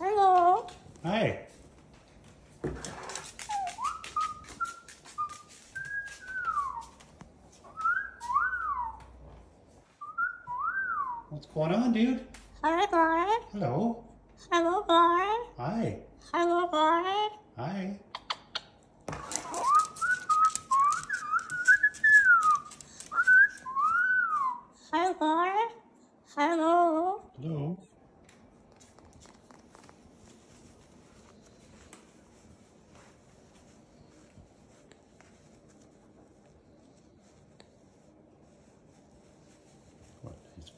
Hello. Hi. What's going on, dude? Hi, boy. Hello. Hello, boy. Hi. Hello, boy. Hi. Hi, boy. Hello. Hello. What is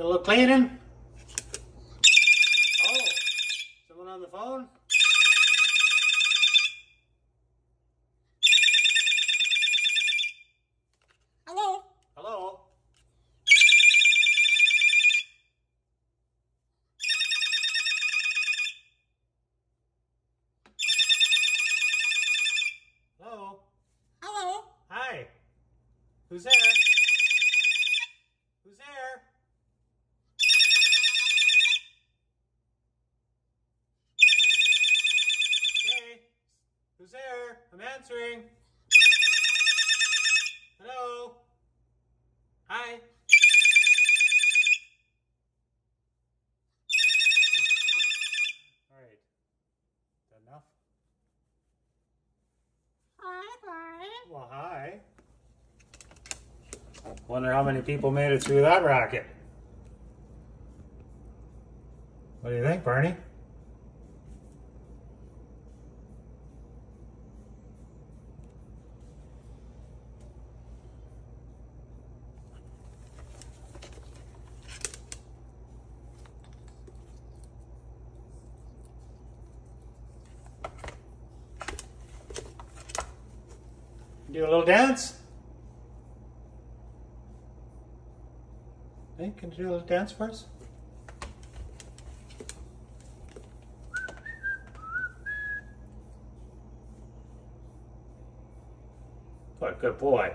A little cleaning? Oh, someone on the phone? Hello. Hello? Hello? Hello. Hi. Who's there? Who's there? Okay. Who's there? I'm answering. Hello? Hi. All right. Is that enough? Hi, boy. Well, hi. Wonder how many people made it through that racket. What do you think, Barney? Do a little dance? Hey, can you do a little dance for us? What a good boy.